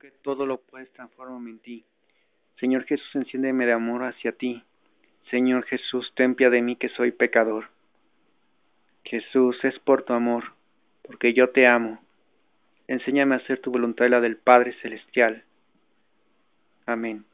que todo lo puedes, transformar en ti. Señor Jesús, enciéndeme de amor hacia ti. Señor Jesús, ten piedad de mí que soy pecador. Jesús, es por tu amor, porque yo te amo. Enséñame a hacer tu voluntad y la del Padre Celestial. Amén.